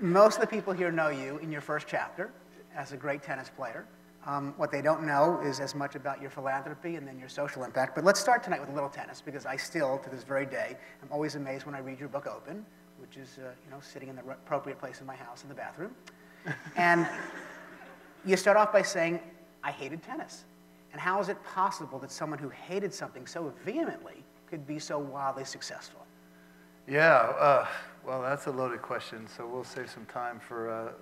most of the people here know you in your first chapter as a great tennis player. Um, what they don't know is as much about your philanthropy and then your social impact. But let's start tonight with a little tennis because I still, to this very day, am always amazed when I read your book open, which is, uh, you know, sitting in the appropriate place in my house in the bathroom. and you start off by saying, I hated tennis. And how is it possible that someone who hated something so vehemently could be so wildly successful? Yeah, uh, well, that's a loaded question, so we'll save some time for uh,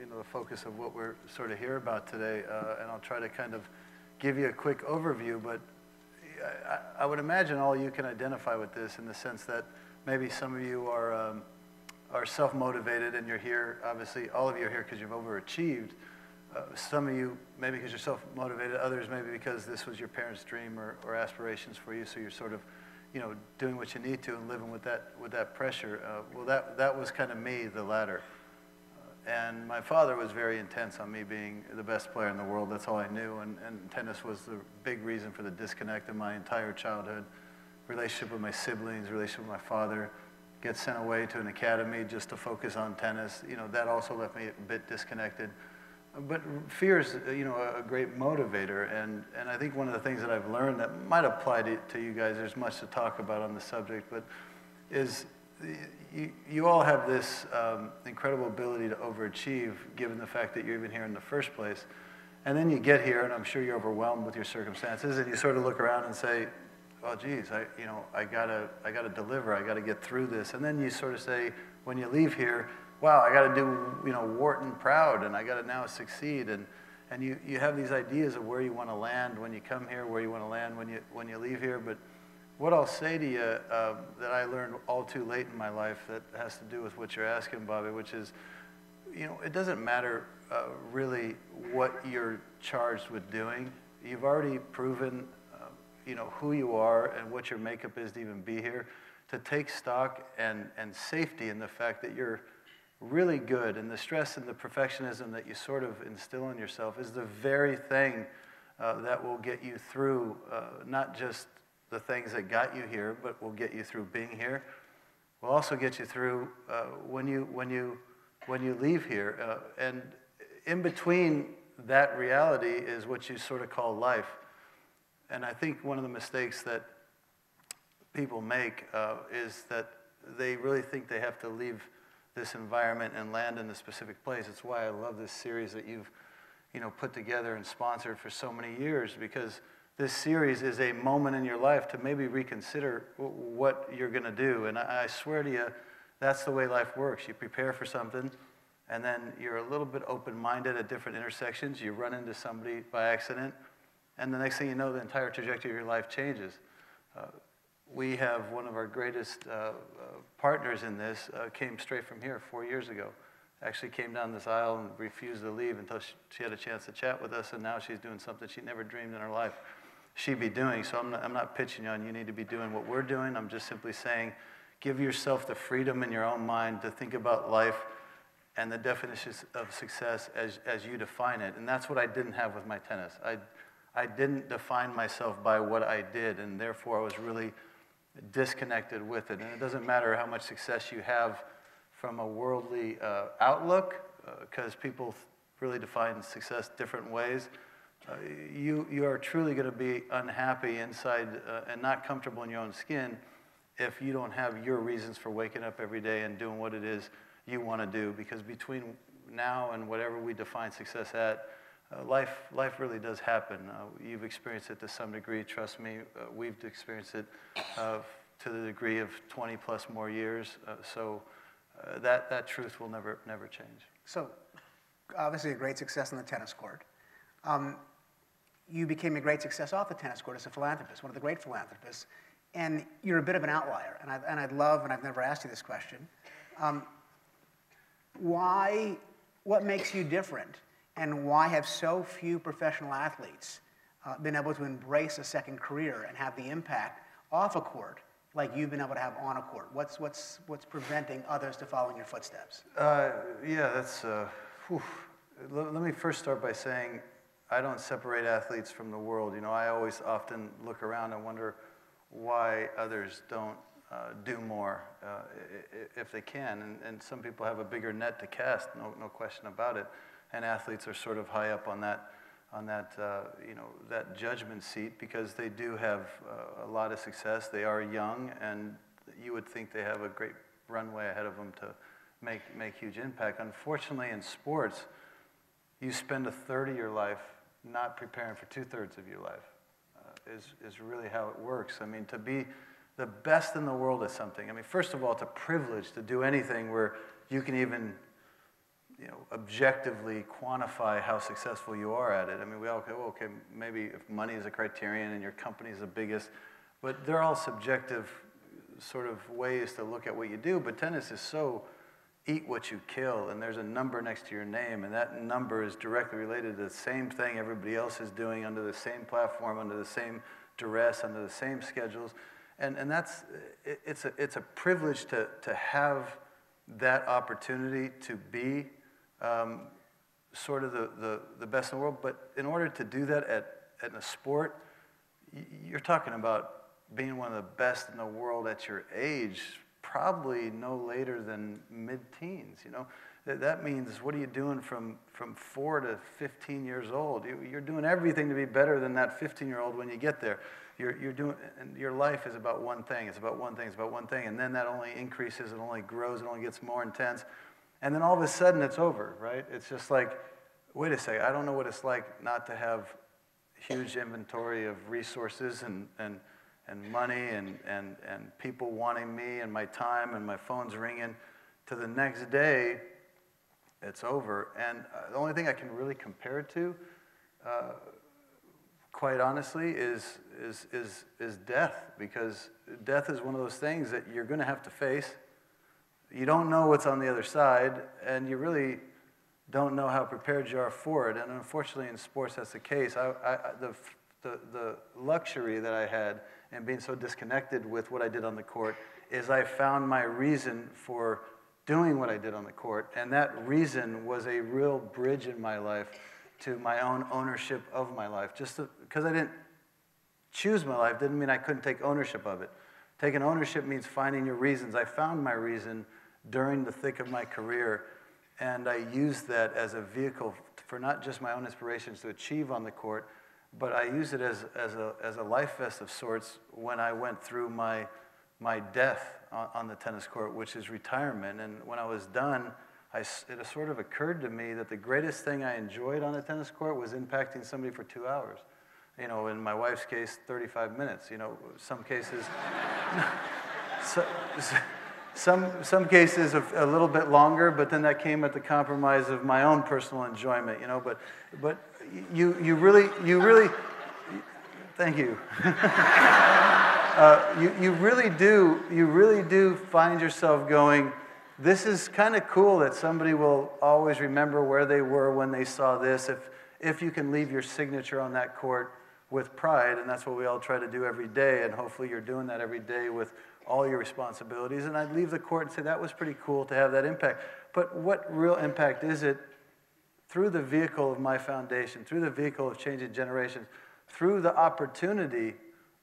you know, the focus of what we're sort of here about today, uh, and I'll try to kind of give you a quick overview, but I, I, would imagine all you can identify with this in the sense that maybe some of you are, um, are self-motivated and you're here, obviously all of you are here because you've overachieved. Uh, some of you maybe because you're self-motivated, others maybe because this was your parents' dream or, or aspirations for you, so you're sort of you know, doing what you need to and living with that, with that pressure. Uh, well, that, that was kind of me, the latter. And my father was very intense on me being the best player in the world. That's all I knew. And, and tennis was the big reason for the disconnect in my entire childhood. Relationship with my siblings, relationship with my father, get sent away to an academy just to focus on tennis. You know, that also left me a bit disconnected. But fear is, you know, a great motivator. And, and I think one of the things that I've learned that might apply to, to you guys, there's much to talk about on the subject, but is you, you all have this um, incredible ability to overachieve given the fact that you're even here in the first place. And then you get here, and I'm sure you're overwhelmed with your circumstances, and you sort of look around and say, oh, geez, I, you know, I gotta, I gotta deliver, I gotta get through this. And then you sort of say, when you leave here, wow, I gotta do, you know, Wharton proud, and I gotta now succeed. And, and you, you have these ideas of where you wanna land when you come here, where you wanna land when you, when you leave here, but what I'll say to you uh, that I learned all too late in my life that has to do with what you're asking, Bobby, which is, you know, it doesn't matter uh, really what you're charged with doing. You've already proven, uh, you know, who you are and what your makeup is to even be here. To take stock and, and safety in the fact that you're really good and the stress and the perfectionism that you sort of instill in yourself is the very thing uh, that will get you through uh, not just the things that got you here, but will get you through being here. Will also get you through uh, when you when you when you leave here. Uh, and in between that reality is what you sort of call life. And I think one of the mistakes that people make uh, is that they really think they have to leave this environment and land in a specific place. It's why I love this series that you've, you know, put together and sponsored for so many years because this series is a moment in your life to maybe reconsider what you're going to do. And I, swear to you, that's the way life works. You prepare for something, and then you're a little bit open minded at different intersections. You run into somebody by accident, and the next thing you know, the entire trajectory of your life changes. Uh, we have one of our greatest uh, uh, partners in this, uh, came straight from here four years ago. Actually came down this aisle and refused to leave until she, she had a chance to chat with us, and now she's doing something she never dreamed in her life she'd be doing. So I'm not, I'm not pitching you on you need to be doing what we're doing. I'm just simply saying give yourself the freedom in your own mind to think about life and the definitions of success as, as you define it. And that's what I didn't have with my tennis. I, I didn't define myself by what I did, and therefore I was really disconnected with it. And it doesn't matter how much success you have from a worldly uh, outlook, because uh, people really define success different ways uh, you, you are truly going to be unhappy inside uh, and not comfortable in your own skin if you don't have your reasons for waking up every day and doing what it is you want to do. Because between now and whatever we define success at, uh, life, life really does happen. Uh, you've experienced it to some degree, trust me. Uh, we've experienced it uh, to the degree of 20 plus more years. so that, that truth will never, never change. So, obviously, a great success on the tennis court. Um, you became a great success off the tennis court as a philanthropist, one of the great philanthropists, and you're a bit of an outlier. And, I, and I'd love, and I've never asked you this question, um, why, what makes you different, and why have so few professional athletes uh, been able to embrace a second career and have the impact off a court like you've been able to have on a court? What's, what's, what's preventing others to follow in your footsteps? Uh, yeah, that's, uh, let, let me first start by saying I don't separate athletes from the world. You know, I always often look around and wonder why others don't uh, do more uh, if they can. And, and some people have a bigger net to cast, no, no question about it. And athletes are sort of high up on that, on that, uh, you know, that judgment seat because they do have uh, a lot of success. They are young, and you would think they have a great runway ahead of them to make, make huge impact. Unfortunately, in sports, you spend a third of your life not preparing for two thirds of your life. Uh, is, is really how it works. I mean, to be the best in the world at something. I mean, first of all, it's a privilege to do anything where you can even, you know, objectively quantify how successful you are at it. I mean, we all go, okay, maybe if money is a criterion and your company is the biggest, but they're all subjective sort of ways to look at what you do. But tennis is so eat what you kill, and there's a number next to your name, and that number is directly related to the same thing everybody else is doing under the same platform, under the same duress, under the same schedules. And, and that's, it, it's, a, it's a privilege to, to have that opportunity to be um, sort of the, the, the best in the world. But in order to do that at, at a sport, you're talking about being one of the best in the world at your age, probably no later than mid-teens, you know. That means what are you doing from, from 4 to 15 years old? You're doing everything to be better than that 15-year-old when you get there. You're, you're doing, and your life is about one thing. It's about one thing. It's about one thing. And then that only increases. It only grows. It only gets more intense. And then all of a sudden it's over, right? It's just like, wait a second. I don't know what it's like not to have huge inventory of resources and, and, and money and, and, and people wanting me and my time and my phone's ringing to the next day it's over. And uh, the only thing I can really compare it to, uh, quite honestly, is, is, is, is death, because death is one of those things that you're going to have to face. You don't know what's on the other side, and you really don't know how prepared you are for it. And unfortunately, in sports, that's the case. I, I, the, the, the luxury that I had in being so disconnected with what I did on the court is I found my reason for doing what I did on the court. And that reason was a real bridge in my life to my own ownership of my life. Just because I didn't choose my life didn't mean I couldn't take ownership of it. Taking ownership means finding your reasons. I found my reason during the thick of my career, and I used that as a vehicle for not just my own inspirations to achieve on the court, but I used it as, as, a, as a life vest of sorts when I went through my, my death on, on the tennis court, which is retirement. And when I was done, I, it sort of occurred to me that the greatest thing I enjoyed on the tennis court was impacting somebody for two hours. You know, in my wife's case, 35 minutes. You know, some cases, so, some, some cases a, a, little bit longer, but then that came at the compromise of my own personal enjoyment. You know, but, but you, you really, you really, thank you. uh, you, you really do, you really do find yourself going, this is kind of cool that somebody will always remember where they were when they saw this. If, if you can leave your signature on that court with pride, and that's what we all try to do every day, and hopefully you're doing that every day with all your responsibilities. And I'd leave the court and say, that was pretty cool to have that impact. But what real impact is it through the vehicle of my foundation, through the vehicle of changing generations, through the opportunity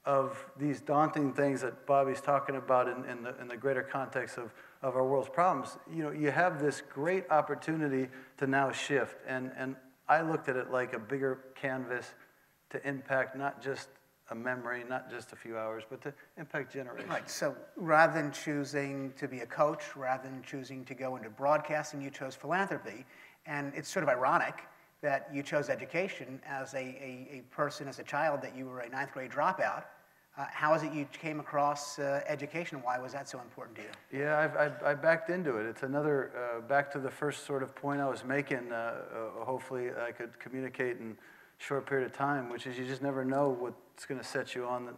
of these daunting things that Bobby's talking about in, in, the, in the greater context of of our world's problems, you know, you have this great opportunity to now shift. And, and I looked at it like a bigger canvas to impact not just a memory, not just a few hours, but to impact generations. Right. So rather than choosing to be a coach, rather than choosing to go into broadcasting, you chose philanthropy. And it's sort of ironic that you chose education as a, a, a person, as a child, that you were a ninth grade dropout uh, how is it you came across uh, education? Why was that so important to you? Yeah, I've, I've, I backed into it. It's another, uh, back to the first sort of point I was making, uh, uh, hopefully I could communicate in a short period of time, which is you just never know what's going to set you on,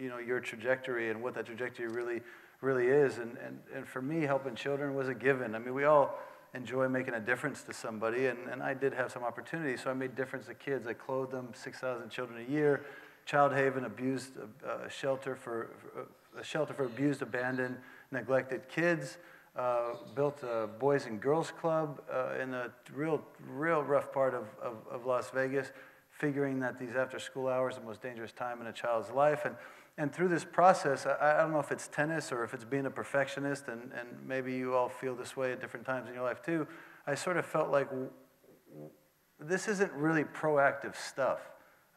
you know, your trajectory and what that trajectory really, really is. And, and, and for me, helping children was a given. I mean, we all enjoy making a difference to somebody, and, and I did have some opportunities, so I made difference to kids. I clothed them, 6,000 children a year. Child Haven abused uh, shelter for a shelter for abused, abandoned, neglected kids. Uh, built a Boys and Girls Club uh, in a real, real rough part of, of, of, Las Vegas. Figuring that these after school hours are the most dangerous time in a child's life. And, and through this process, I, I don't know if it's tennis or if it's being a perfectionist, and, and maybe you all feel this way at different times in your life too. I sort of felt like this isn't really proactive stuff.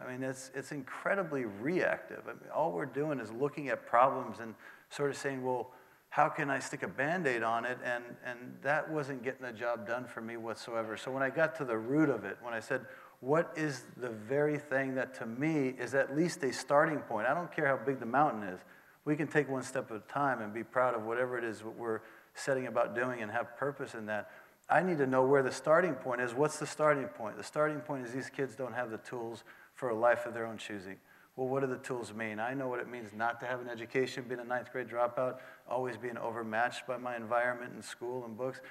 I mean, it's, it's incredibly reactive. I mean, all we're doing is looking at problems and sort of saying, well, how can I stick a band aid on it? And, and that wasn't getting the job done for me whatsoever. So when I got to the root of it, when I said, what is the very thing that to me is at least a starting point? I don't care how big the mountain is. We can take one step at a time and be proud of whatever it is we're setting about doing and have purpose in that. I need to know where the starting point is. What's the starting point? The starting point is these kids don't have the tools for a life of their own choosing. Well, what do the tools mean? I know what it means not to have an education, being a ninth grade dropout, always being overmatched by my environment and school and books.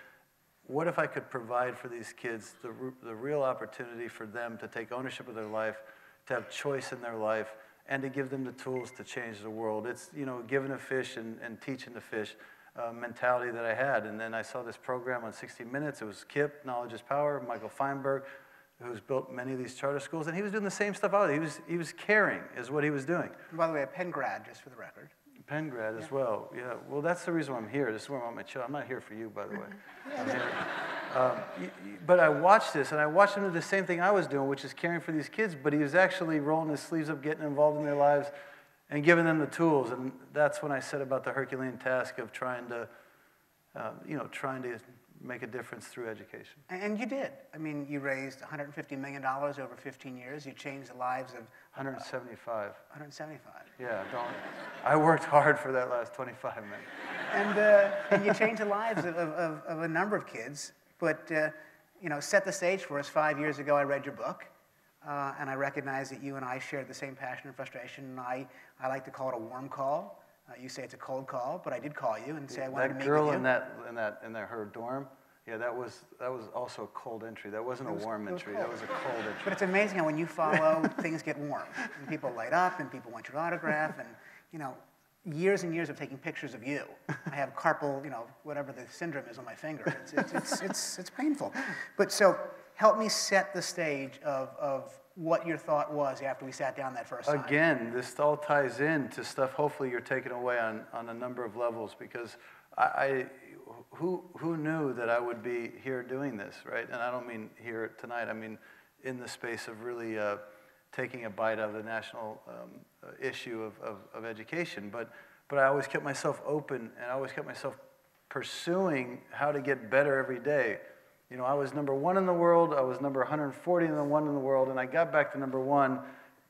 What if I could provide for these kids the, the real opportunity for them to take ownership of their life, to have choice in their life, and to give them the tools to change the world? It's, you know, giving a fish and, and teaching the fish uh, mentality that I had. And then I saw this program on 60 Minutes. It was KIPP, Knowledge is Power, Michael Feinberg, who's built many of these charter schools, and he was doing the same stuff out He was, he was caring, is what he was doing. By the way, a Penn grad, just for the record. Penn grad as well, yeah. Well, that's the reason why I'm here. This is where I'm at chill. I'm not here for you, by the way. um, but I watched this, and I watched him do the same thing I was doing, which is caring for these kids, but he was actually rolling his sleeves up, getting involved in their lives, and giving them the tools. And that's when I said about the Herculean task of trying to, uh, you know, trying to make a difference through education. And you did. I mean, you raised $150 million over 15 years. You changed the lives of 175. 175. Yeah, don't. I worked hard for that last 25 minutes. And, uh, and you changed the lives of, of, of, a number of kids. But, uh, you know, set the stage for us. Five years ago, I read your book. Uh, and I recognize that you and I shared the same passion and frustration. And I, I like to call it a warm call. Uh, you say it's a cold call, but I did call you and say I wanted to meet girl with you. in that in that in that, her dorm, yeah, that was that was also a cold entry. That wasn't was, a warm entry. That was a cold entry. But it's amazing how when you follow, things get warm, and people light up, and people want your autograph, and you know, years and years of taking pictures of you. I have carpal, you know, whatever the syndrome is on my finger. It's it's it's it's, it's painful. But so help me set the stage of of what your thought was after we sat down that first time. Again, this all ties in to stuff hopefully you're taking away on, on a number of levels because I, I, who, who knew that I would be here doing this, right? And I don't mean here tonight, I mean in the space of really uh, taking a bite out of the national um, issue of, of, of education. But, but I always kept myself open and I always kept myself pursuing how to get better every day. You know, I was number one in the world, I was number 140 in the one in the world, and I got back to number one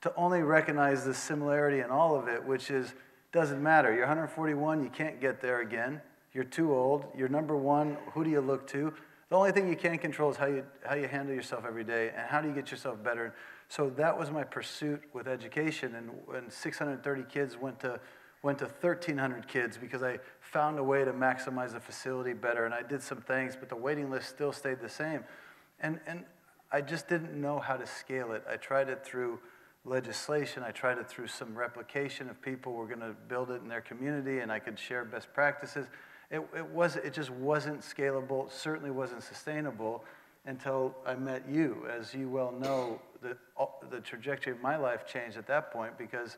to only recognize the similarity in all of it, which is doesn't matter. You're 141, you can't get there again. You're too old. You're number one. Who do you look to? The only thing you can control is how you, how you handle yourself every day and how do you get yourself better. So that was my pursuit with education. And when 630 kids went to went to 1,300 kids because I found a way to maximize the facility better. And I did some things, but the waiting list still stayed the same. And, and I just didn't know how to scale it. I tried it through legislation. I tried it through some replication of people were going to build it in their community and I could share best practices. It, it, was, it just wasn't scalable, certainly wasn't sustainable until I met you. As you well know, the, the trajectory of my life changed at that point because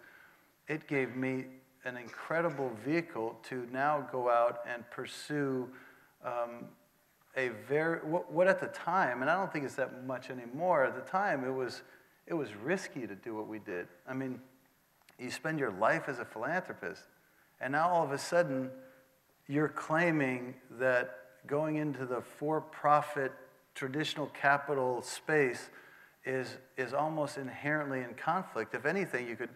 it gave me an incredible vehicle to now go out and pursue um, a very what, what, at the time, and I don't think it's that much anymore. At the time, it was it was risky to do what we did. I mean, you spend your life as a philanthropist, and now all of a sudden, you're claiming that going into the for-profit traditional capital space is is almost inherently in conflict. If anything, you could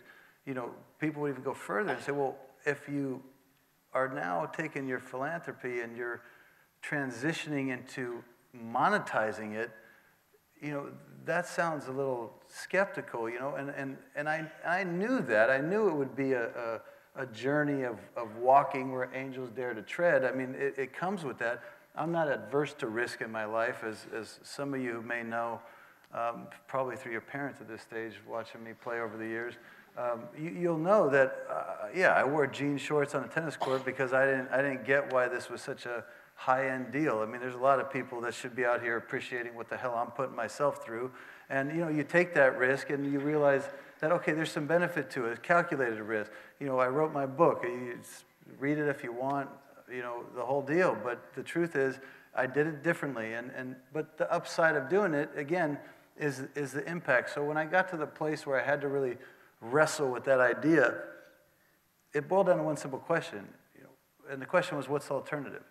you know, people would even go further and say, well, if you are now taking your philanthropy and you're transitioning into monetizing it, you know, that sounds a little skeptical, you know, and, and, and I, I knew that. I knew it would be a, a, a journey of, of walking where angels dare to tread. I mean, it, it comes with that. I'm not adverse to risk in my life, as, as some of you may know, um, probably through your parents at this stage, watching me play over the years um, you, will know that, uh, yeah, I wore jean shorts on the tennis court because I didn't, I didn't get why this was such a, high-end deal. I mean, there's a lot of people that should be out here appreciating what the hell I'm putting myself through. And, you know, you take that risk and you realize that, okay, there's some benefit to it, calculated risk. You know, I wrote my book. You read it if you want, you know, the whole deal. But the truth is, I did it differently. And, and, but the upside of doing it, again, is, is the impact. So when I got to the place where I had to really wrestle with that idea, it boiled down to one simple question. You know, and the question was, what's the alternative?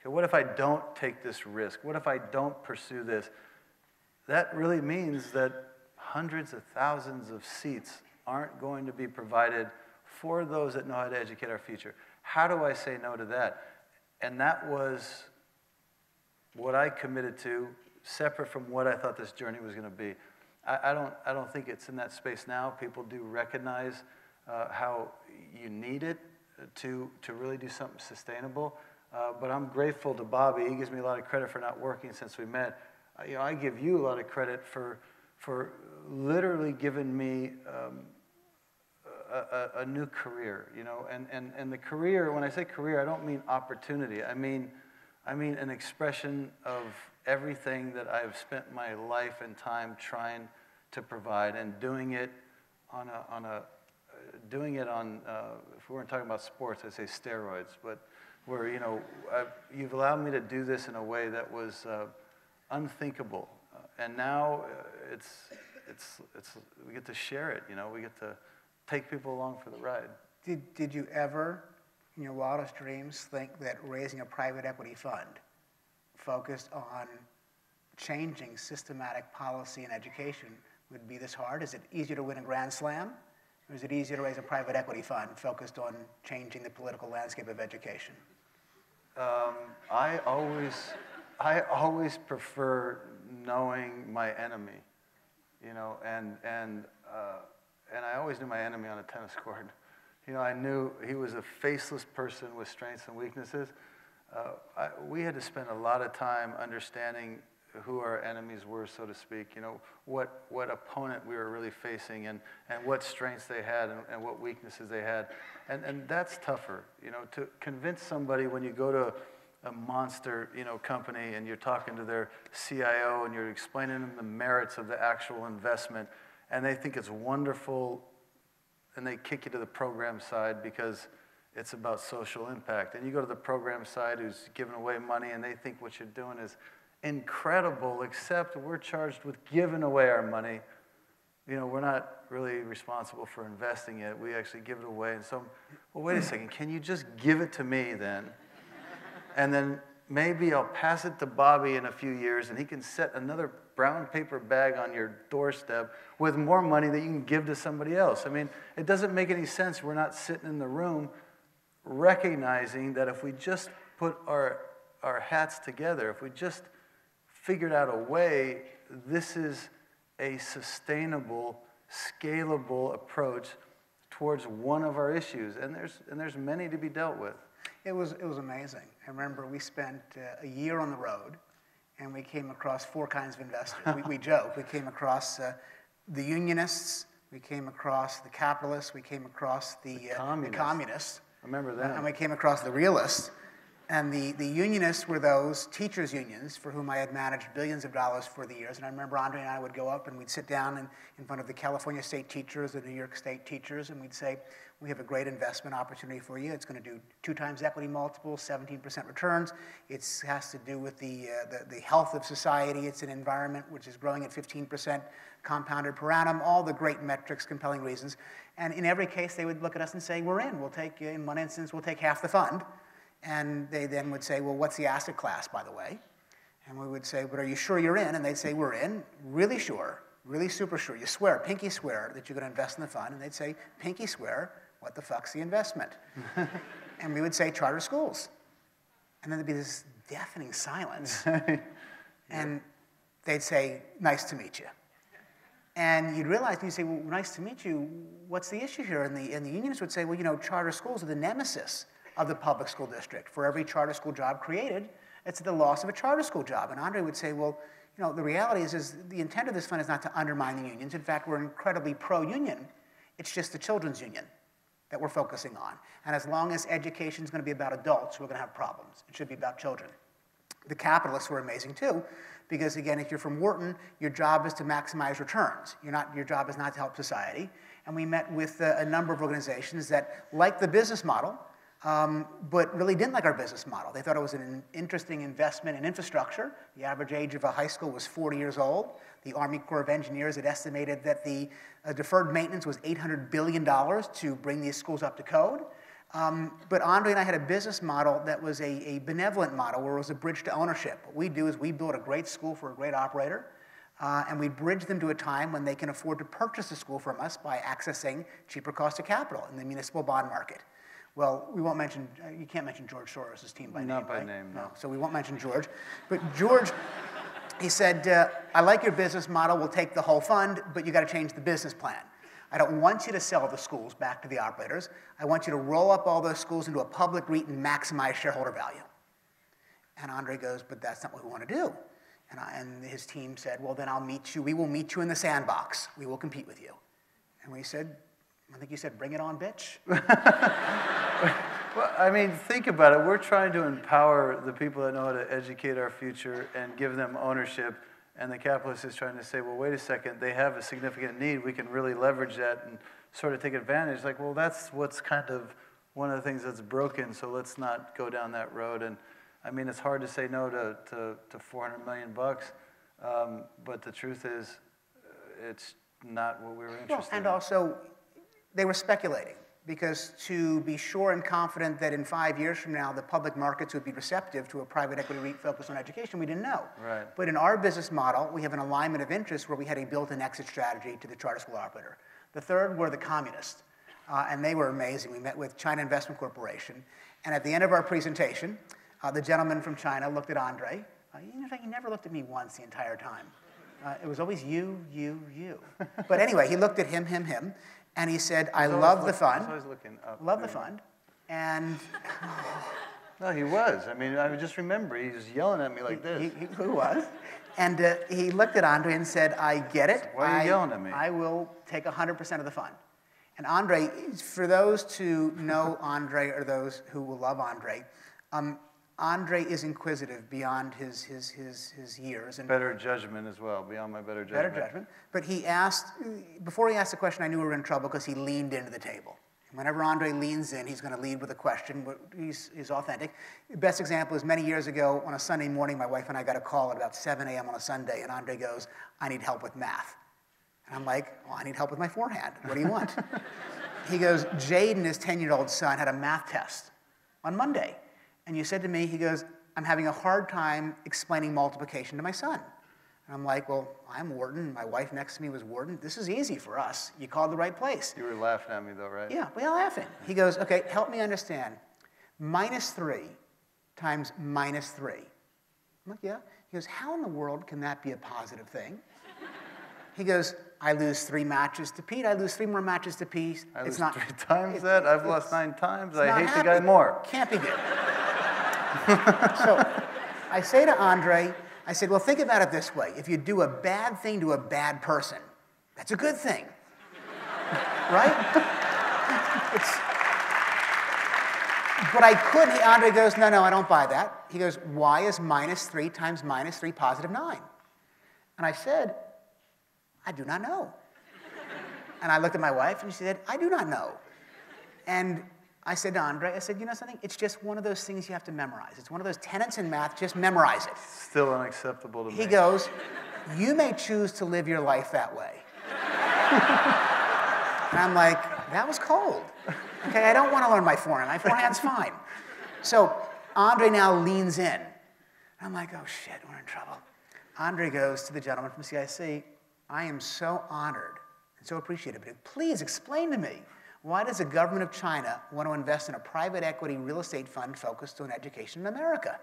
Okay, what if I don't take this risk? What if I don't pursue this? That really means that hundreds of thousands of seats aren't going to be provided for those that know how to educate our future. How do I say no to that? And that was what I committed to, separate from what I thought this journey was going to be. I, I, don't, I don't think it's in that space now. People do recognize uh, how you need it to, to really do something sustainable. Uh, but I'm grateful to Bobby. He gives me a lot of credit for not working since we met. You know, I give you a lot of credit for, for literally giving me um, a, a, a, new career, you know. And, and, and the career, when I say career, I don't mean opportunity. I mean, I mean an expression of everything that I've spent my life and time trying to provide and doing it on a, on a doing it on, uh, if we weren't talking about sports, I'd say steroids, but where, you know, I've, you've allowed me to do this in a way that was uh, unthinkable. Uh, and now uh, it's, it's, it's, we get to share it, you know, we get to take people along for the ride. Did, did you ever, in your wildest dreams, think that raising a private equity fund focused on changing systematic policy and education would be this hard? Is it easier to win a Grand Slam? Or is it easier to raise a private equity fund focused on changing the political landscape of education? Um, I always, I always prefer knowing my enemy, you know, and and uh, and I always knew my enemy on a tennis court. You know, I knew he was a faceless person with strengths and weaknesses. Uh, I, we had to spend a lot of time understanding who our enemies were, so to speak, you know, what, what opponent we were really facing and, and what strengths they had and, and what weaknesses they had. And, and that's tougher, you know, to convince somebody when you go to a monster, you know, company and you're talking to their CIO and you're explaining them the merits of the actual investment and they think it's wonderful and they kick you to the program side because it's about social impact. And you go to the program side who's giving away money and they think what you're doing is incredible, except we're charged with giving away our money. You know, we're not really responsible for investing it. We actually give it away. And so, well, wait a second. Can you just give it to me then? And then maybe I'll pass it to Bobby in a few years and he can set another brown paper bag on your doorstep with more money that you can give to somebody else. I mean, it doesn't make any sense. We're not sitting in the room recognizing that if we just put our, our hats together, if we just figured out a way, this is a sustainable, scalable approach towards one of our issues. And there's, and there's many to be dealt with. It was, it was amazing. I remember we spent uh, a year on the road and we came across four kinds of investors. we, we joke. We came across uh, the unionists, we came across the capitalists, we came across the, the, uh, communists. the communists. Remember that. And we came across the realists. And the, the unionists were those teachers' unions for whom I had managed billions of dollars for the years. And I remember Andre and I would go up and we'd sit down in, in front of the California state teachers, the New York state teachers, and we'd say, We have a great investment opportunity for you. It's going to do two times equity multiple, 17% returns. It has to do with the, uh, the, the health of society. It's an environment which is growing at 15% compounded per annum, all the great metrics, compelling reasons. And in every case, they would look at us and say, We're in. We'll take, in one instance, we'll take half the fund. And they then would say, Well, what's the asset class, by the way? And we would say, But are you sure you're in? And they'd say, We're in. Really sure. Really super sure. You swear, pinky swear that you're going to invest in the fund. And they'd say, Pinky swear, what the fuck's the investment? and we would say, Charter schools. And then there'd be this deafening silence. and they'd say, Nice to meet you. And you'd realize, and you'd say, Well, nice to meet you. What's the issue here? And the, and the unions would say, Well, you know, charter schools are the nemesis of the public school district. For every charter school job created, it's the loss of a charter school job. And Andre would say, well, you know, the reality is, is the intent of this fund is not to undermine the unions. In fact, we're incredibly pro-union. It's just the children's union that we're focusing on. And as long as education is going to be about adults, we're going to have problems. It should be about children. The capitalists were amazing too, because again, if you're from Wharton, your job is to maximize returns. You're not, your job is not to help society. And we met with a, a number of organizations that like the business model, um, but really didn't like our business model. They thought it was an interesting investment in infrastructure. The average age of a high school was 40 years old. The Army Corps of Engineers had estimated that the uh, deferred maintenance was $800 billion to bring these schools up to code. Um, but Andre and I had a business model that was a, a, benevolent model where it was a bridge to ownership. What we do is we build a great school for a great operator, uh, and we bridge them to a time when they can afford to purchase a school from us by accessing cheaper cost of capital in the municipal bond market. Well, we won't mention, uh, you can't mention George Soros' team by Not name. Not by right? name, no. no. So we won't mention George. But George, he said, uh, I like your business model, we'll take the whole fund, but you got to change the business plan. I don't want you to sell the schools back to the operators. I want you to roll up all those schools into a public REIT and maximize shareholder value. And Andre goes, but that's not what we want to do. And, I, and his team said, well, then I'll meet you. We will meet you in the sandbox. We will compete with you. And we said, I think you said, bring it on, bitch. well, I mean, think about it. We're trying to empower the people that know how to educate our future and give them ownership and the capitalist is trying to say, well, wait a second, they have a significant need. We can really leverage that and sort of take advantage. Like, well, that's what's kind of one of the things that's broken, so let's not go down that road. And I mean, it's hard to say no to, to, to 400 million bucks, um, but the truth is, uh, it's not what we were interested well, and in. also, they were speculating because to be sure and confident that in five years from now the public markets would be receptive to a private equity REIT focused on education, we didn't know. Right. But in our business model, we have an alignment of interest where we had a built-in exit strategy to the charter school operator. The third were the communists, uh, and they were amazing. We met with China Investment Corporation, and at the end of our presentation, uh, the gentleman from China looked at Andre. Uh, he never looked at me once the entire time. Uh, it was always you, you, you. but anyway, he looked at him, him, him, and he said, I love the fund. always looking up. Love the fund. And. no, he was. I mean, I just remember he was yelling at me like this. He, he, who was? And uh, he looked at Andre and said, I get it. Why are you I, yelling at me? I will take 100% of the fund. And Andre, for those to know Andre or those who will love Andre, um, Andre is inquisitive beyond his, his, his, his years. And better judgment as well, beyond my better judgment. Better judgment. But he asked, before he asked the question, I knew we were in trouble because he leaned into the table. Whenever Andre leans in, he's going to lead with a question, but he's, he's authentic. Best example is many years ago on a Sunday morning, my wife and I got a call at about 7 a.m. on a Sunday, and Andre goes, I need help with math. And I'm like, well, I need help with my forehand. What do you want? he goes, Jaden, his 10 year old son, had a math test on Monday. And you said to me, he goes, I'm having a hard time explaining multiplication to my son. And I'm like, well, I'm Wharton. My wife next to me was Wharton. This is easy for us. You called the right place. You were laughing at me, though, right? Yeah, we are laughing. He goes, okay, help me understand. Minus 3 times minus 3. I'm like, yeah. He goes, how in the world can that be a positive thing? He goes, I lose three matches to Pete. I lose three more matches to Pete. I it's lose not, three times it, that. I've lost nine times. I hate happy. the guy more. Can't be good. so I say to Andre, I said, well, think about it this way. If you do a bad thing to a bad person, that's a good thing. right? It's, but I could, he, Andre goes, no, no, I don't buy that. He goes, why is minus 3 times minus 3 positive 9? And I said, I do not know. And I looked at my wife and she said, I do not know. And I said to Andre, I said, you know something? It's just one of those things you have to memorize. It's one of those tenets in math, just memorize it. Still unacceptable to he me. He goes, you may choose to live your life that way. and I'm like, that was cold. Okay, I don't want to learn my forehand. My forehand's fine. So Andre now leans in. I'm like, oh shit, we're in trouble. Andre goes to the gentleman from CIC, I am so honored and so appreciative. But please explain to me why does the government of China want to invest in a private equity real estate fund focused on education in America?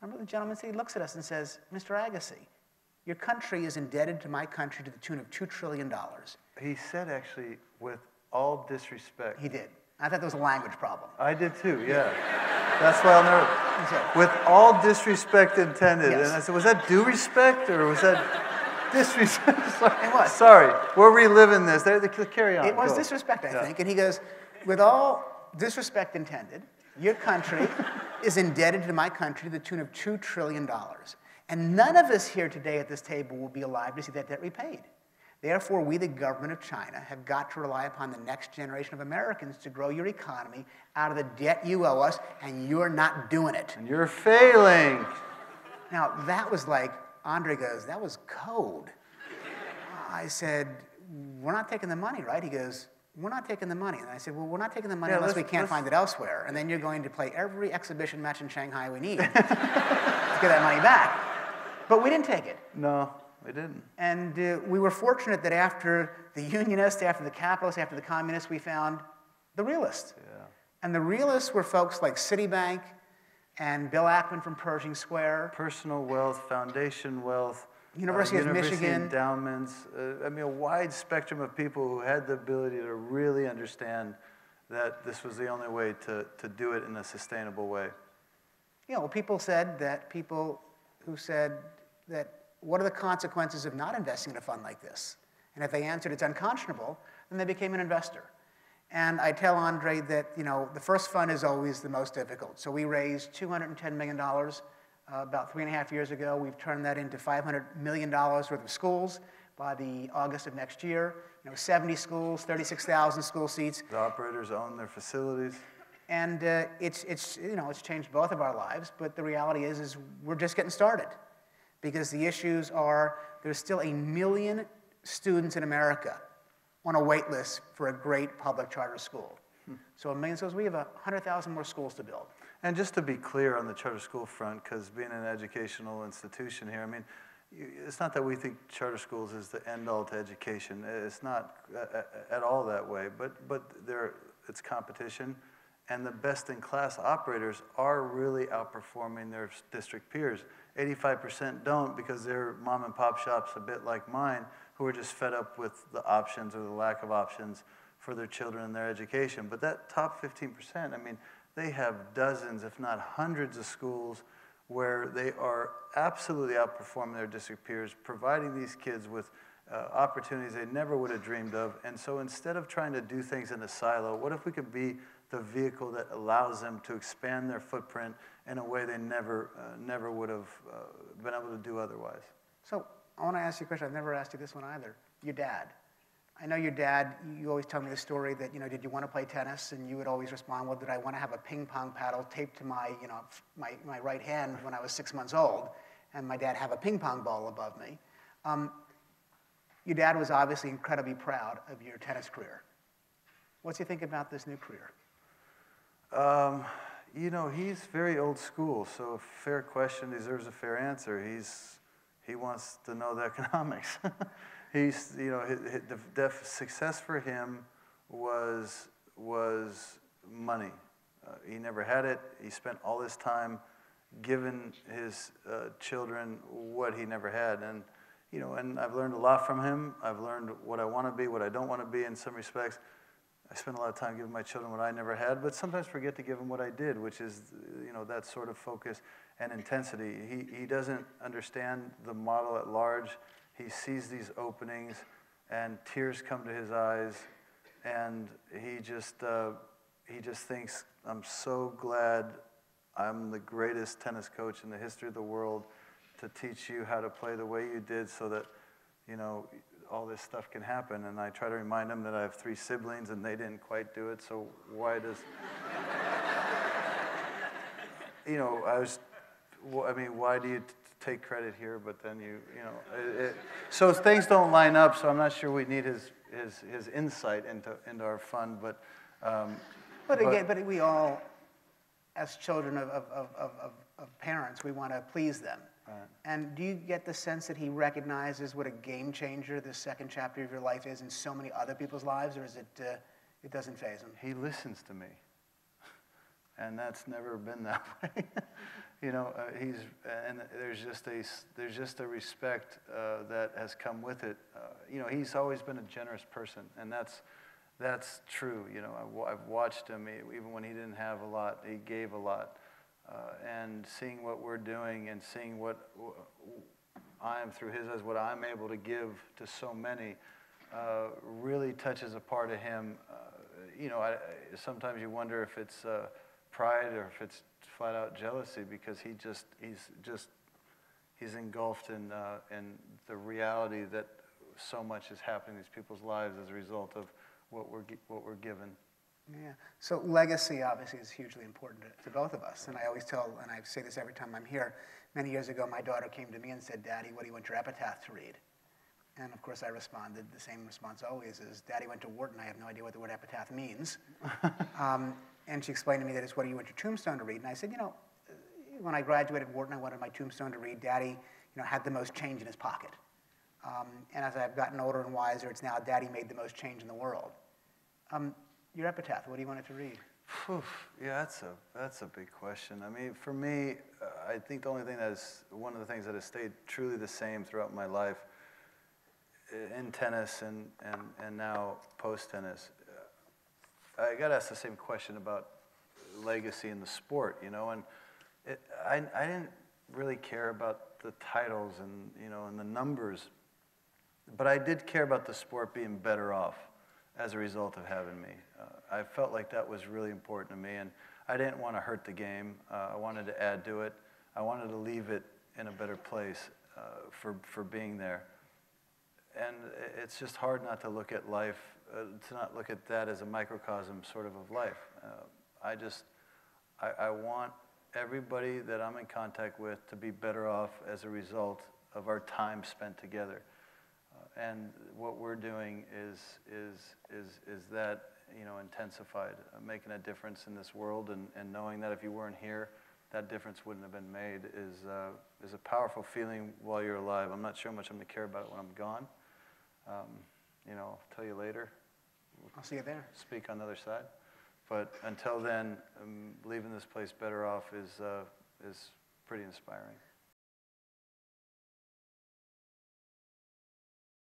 Remember the gentleman said, he looks at us and says, Mr. Agassi, your country is indebted to my country to the tune of $2 trillion. He said, actually, with all disrespect. He did. I thought there was a language problem. I did too, yeah. That's why I'll never. With all disrespect intended. Yes. And I said, was that due respect or was that disrespect? Sorry. Sorry, we're reliving this. They, they, carry on. It was Go. disrespect, I Yeah. think. And he goes, with all disrespect intended, your country is indebted to my country to the tune of $2 trillion. And none of us here today at this table will be alive to see that debt repaid. Therefore, we, the government of China, have got to rely upon the next generation of Americans to grow your economy out of the debt you owe us, and you're not doing it. And you're failing. Now, that was like, Andre goes, that was code. I said, we're not taking the money, right? He goes, we're not taking the money. And I said, well, we're not taking the money Yeah, unless we can't find it elsewhere. And then you're going to play every exhibition match in Shanghai we need to get that money back. But we didn't take it. No, we didn't. And uh, we were fortunate that after the Unionists, after the capitalists, after the communists, we found the realists. Yeah. And the realists were folks like Citibank and Bill Ackman from Pershing Square. Personal wealth, foundation wealth, uh, University of university Michigan. endowments. Uh, I mean, a wide spectrum of people who had the ability to really understand that this was the only way to, to do it in a sustainable way. You know, people said that people who said that what are the consequences of not investing in a fund like this? And if they answered it's unconscionable, then they became an investor. And I tell Andre that, you know, the first fund is always the most difficult. So we raised $210 million uh, about three and a half years ago. We've turned that into $500 million worth of schools by the August of next year. You know, 70 schools, 36,000 school seats. The operators own their facilities. And uh, it's, it's, you know, it's changed both of our lives, but the reality is, is we're just getting started. Because the issues are there's still a million students in America on a wait list for a great public charter school. So a million schools, we have 100,000 more schools to build. And just to be clear on the charter school front, because being an educational institution here, I mean, it's not that we think charter schools is the end all to education. It's not a- a- at all that way, but, but there, it's competition. And the best in class operators are really outperforming their district peers. 85% don't because they're mom and pop shops a bit like mine who are just fed up with the options or the lack of options for their children and their education. But that top 15%, I mean, they have dozens, if not hundreds, of schools where they are absolutely outperforming their district peers, providing these kids with uh, opportunities they never would have dreamed of. And so instead of trying to do things in a silo, what if we could be the vehicle that allows them to expand their footprint in a way they never, uh, never would have uh, been able to do otherwise? So I want to ask you a question. I've never asked you this one either. Your dad. I know your dad, you always tell me the story that, you know, did you want to play tennis? And you would always respond, well, did I want to have a ping pong paddle taped to my, you know, my, my right hand when I was six months old? And my dad have a ping pong ball above me. Um, your dad was obviously incredibly proud of your tennis career. What's he think about this new career? Um, you know, he's very old school, so a fair question deserves a fair answer. He's, he wants to know the economics. he's, you know, hi- hi- the, the success for him was, was money. Uh, he never had it. He spent all his time giving his uh, children what he never had. And, you know, and I've learned a lot from him. I've learned what I want to be, what I don't want to be in some respects. I spend a lot of time giving my children what I never had, but sometimes forget to give them what I did, which is, you know, that sort of focus and intensity. He, he doesn't understand the model at large. He sees these openings, and tears come to his eyes, and he just, uh, he just thinks, I'm so glad I'm the greatest tennis coach in the history of the world to teach you how to play the way you did so that, you know, all this stuff can happen. And I try to remind him that I have three siblings and they didn't quite do it, so why does. you know, I was, I mean, why do you t- take credit here, but then you, you know, it, it, so things don't line up. So I'm not sure we need his his his insight into into our fund, but. Um, But again, but we all, as children of, of, of, of, of- parents, we want to please them. And do you get the sense that he recognizes what a game changer this second chapter of your life is in so many other people's lives, or is it, uh, it doesn't faze him? he listens to me. And that's never been that way. You know, uh, he's, and there's just a, there's just a respect uh, that has come with it. Uh, you know, he's always been a generous person, and that's, that's true. You know, I've, I've watched him, even when he didn't have a lot, he gave a lot. Uh, and seeing what we're doing and seeing what I am through his eyes, what I'm able to give to so many, uh, really touches a part of him. Uh, you know, I, I- sometimes you wonder if it's pride or if it's flat out jealousy because he just, he's just, he's engulfed in, uh, in the reality that so much is happening in these people's lives as a result of what we're, what we're given. Yeah. So legacy obviously is hugely important to, to both of us. And I always tell, and I say this every time I'm here, many years ago, my daughter came to me and said, Daddy, what do you want your epitaph to read? And of course, I responded, the same response always is, Daddy went to Wharton, I have no idea what the word epitaph means. um, and she explained to me that it's, what do you want your tombstone to read? And I said, you know, uh, when I graduated Wharton, I wanted my tombstone to read, Daddy, you know, had the most change in his pocket. Um, and as I've gotten older and wiser, it's now, Daddy made the most change in the world. Um, your epitaph, what do you want it to read? Yeah, that's a that's a big question. I mean, for me, uh, I think the only thing that is one of the things that has stayed truly the same throughout my life in tennis and and and now post tennis. Uh, I got asked the same question about legacy in the sport, you know, and it, I I didn't really care about the titles and you know and the numbers, but I did care about the sport being better off as a result of having me. Uh, I felt like that was really important to me, and I didn't want to hurt the game. Uh, I wanted to add to it. I wanted to leave it in a better place uh, for, for being there. And it's just hard not to look at life, uh, to not look at that as a microcosm sort of of life. Uh, I just, I, I want everybody that I'm in contact with to be better off as a result of our time spent together. Uh, And what we're doing is, is, is, is that, you know, intensified, uh, making a difference in this world and, and knowing that if you weren't here, that difference wouldn't have been made is, uh, is a powerful feeling while you're alive. I'm not sure how much I'm gonna care about it when I'm gone. Um, you know, I'll tell you later, I'll see you there. speak on the other side. But until then, um, leaving this place better off is, uh, is pretty inspiring.